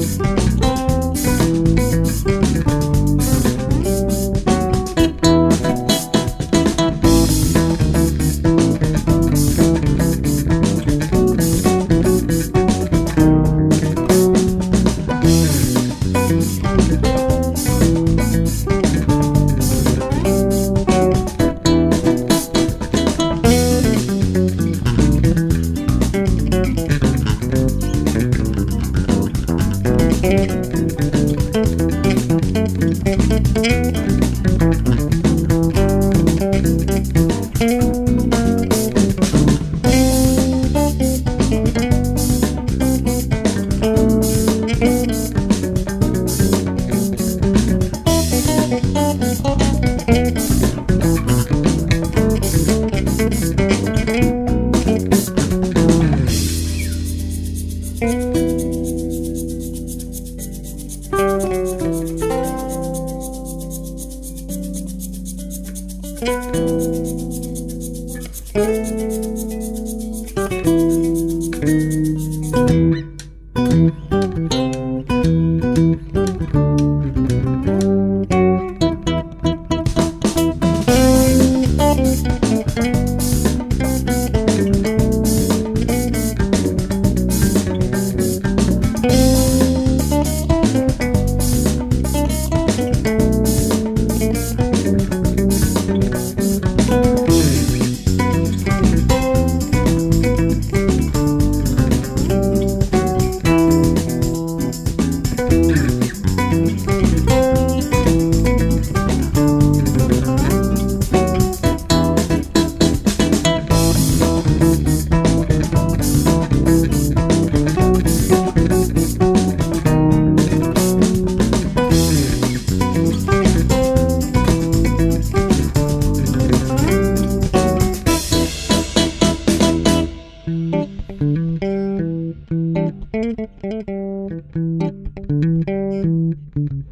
Thank Música Thank you.